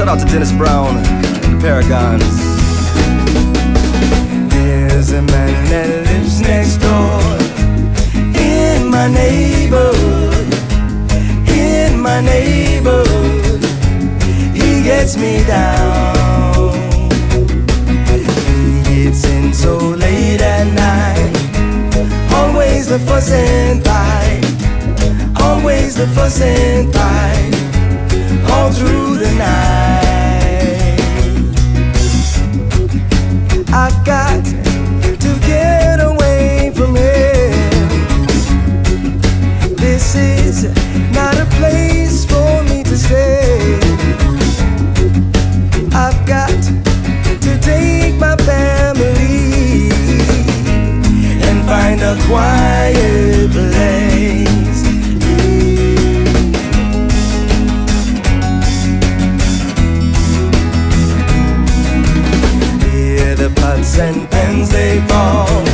Shout out to Dennis Brown and the Paragons. There's a man that lives next door in my neighborhood. In my neighborhood, he gets me down. He gets in so late at night. Always the fuss and fight. Always the fuss and fight. All through the night. Not a place for me to stay. I've got to take my family and find a quiet place. Hear the pots and pans they fall,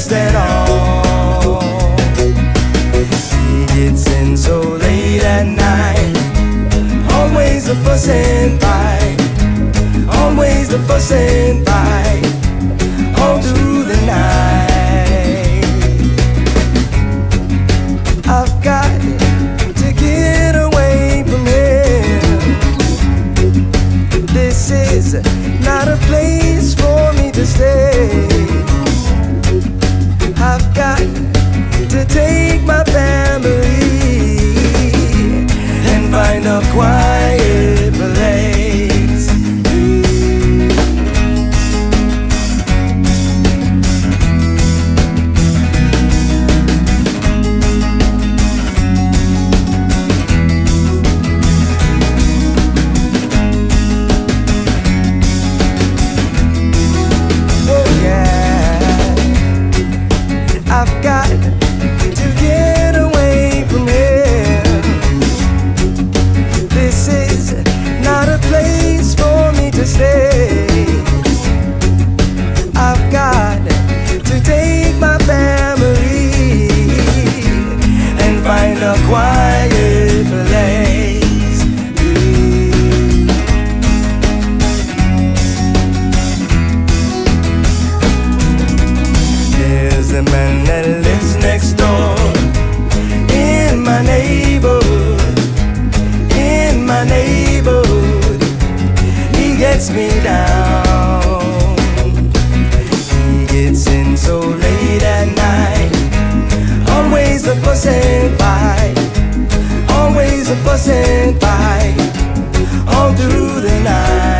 rest at all. He gets in so late at night, always a fuss and fight, always the fuss and fight, a quiet gets me down. He gets in so late at night. Always a fuss and fight. Always a fuss and fight. All through the night.